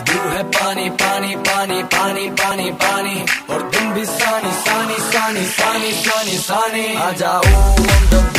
मजबूर है पानी पानी पानी पानी पानी पानी। और तुम भी सानी सानी सानी सानी सानी सानी। आ जाओ